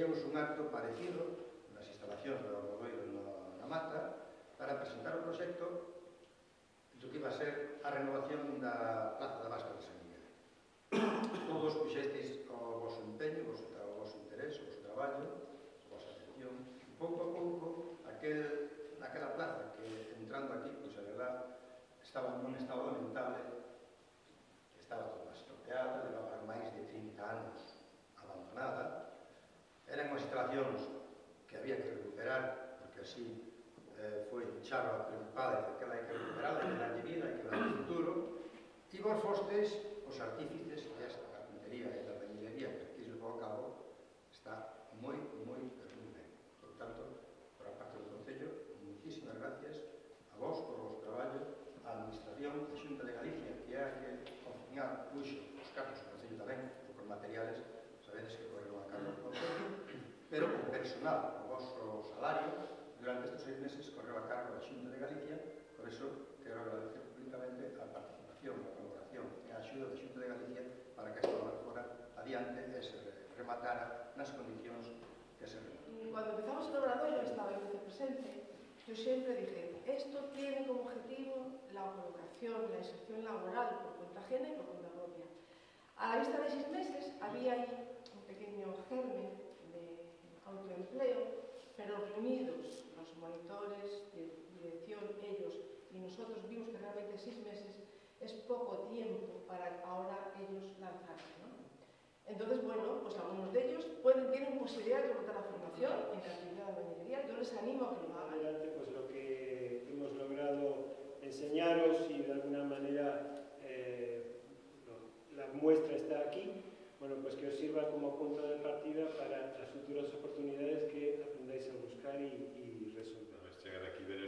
Facíamos un acto parecido nas instalacións do Oboeiro na na Mata para presentar o proxecto do que iba a ser a renovación da Plaza da Vasca de San Miguel. Todos puxestes o vosso empeño, o vosso, o vosso interés, o vosso traballo, a vosa atención, e pouco a pouco aquel, aquela plaza que entrando aquí, pois a verdad, estaba nun estado lamentable instalacións que había que recuperar, porque así eh, foi Charo a preocupada de que hai que recuperar, de que darlle vida, hai que darlle futuro, e vos fostes os artífices desta carpintería e da albañilería que aquí se levou a cabo, está moi, moi, moi ben. Por tanto, por a parte do Concello, muchísimas gracias a vos por vos traballo, a Administración da Xunta de Galicia, que é a que, ao final, puxo relacionado o vosso salario durante estes seis meses correu a cargo da Xunta de Galicia, por eso quero agradecer públicamente a participación, a colaboración e a axuda da Xunta de Galicia para que esta obra fora adiante e se rematara nas condicións que se rematan. Cuando empezamos el obradoiro estaba yo presente, yo siempre dije, esto tiene como objetivo la colocación, la inserción laboral por cuenta ajena y por cuenta propia. A la vista de seis meses había ahí un pequeño germen autoempleo, pero reunidos los monitores, dirección, ellos y nosotros vimos que realmente seis meses es poco tiempo para ahora ellos lanzarse. ¿no? Entonces, bueno, pues algunos de ellos pueden, tienen posibilidad de montar la formación en la actividad de bañería. Yo les animo a que lo hagan. Adelante, pues lo que hemos logrado enseñaros y de alguna manera eh, la muestra está aquí, bueno, pues que os sirva como punto de futuras oportunidades que aprendáis a buscar y, y resolver. Chegar aquí ver